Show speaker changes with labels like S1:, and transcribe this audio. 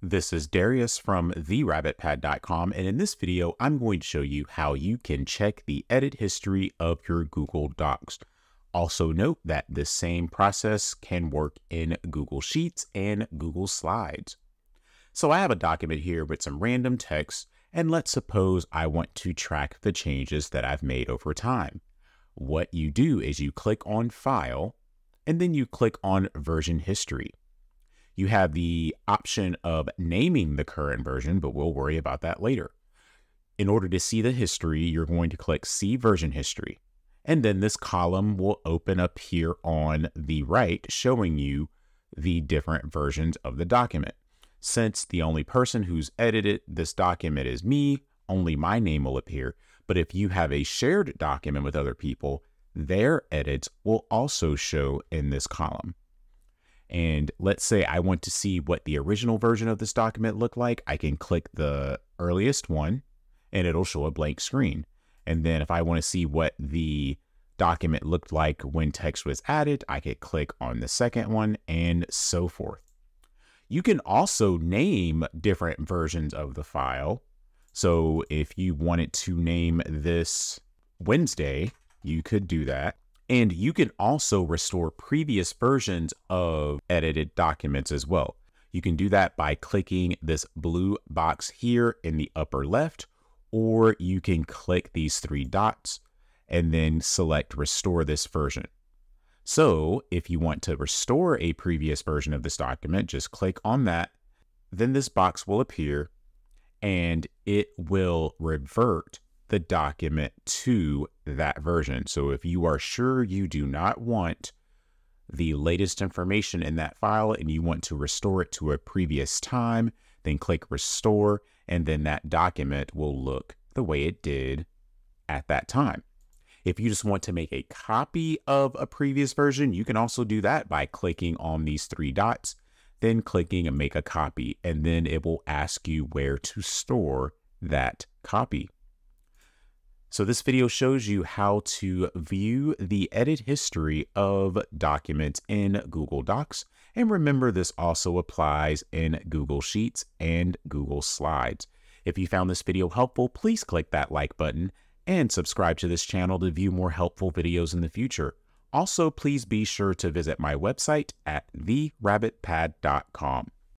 S1: This is Darius from therabbitpad.com, and in this video, I'm going to show you how you can check the edit history of your Google Docs. Also note that the same process can work in Google Sheets and Google Slides. So I have a document here with some random text, and let's suppose I want to track the changes that I've made over time. What you do is you click on File, and then you click on Version History you have the option of naming the current version, but we'll worry about that later. In order to see the history, you're going to click See Version History. And then this column will open up here on the right, showing you the different versions of the document. Since the only person who's edited this document is me, only my name will appear. But if you have a shared document with other people, their edits will also show in this column. And let's say I want to see what the original version of this document looked like. I can click the earliest one and it'll show a blank screen. And then if I want to see what the document looked like when text was added, I could click on the second one and so forth. You can also name different versions of the file. So if you wanted to name this Wednesday, you could do that. And you can also restore previous versions of edited documents as well. You can do that by clicking this blue box here in the upper left, or you can click these three dots and then select restore this version. So if you want to restore a previous version of this document, just click on that. Then this box will appear and it will revert the document to that version. So if you are sure you do not want the latest information in that file and you want to restore it to a previous time, then click restore and then that document will look the way it did at that time. If you just want to make a copy of a previous version, you can also do that by clicking on these three dots, then clicking and make a copy, and then it will ask you where to store that copy. So this video shows you how to view the edit history of documents in Google Docs. And remember, this also applies in Google Sheets and Google Slides. If you found this video helpful, please click that like button and subscribe to this channel to view more helpful videos in the future. Also, please be sure to visit my website at therabbitpad.com.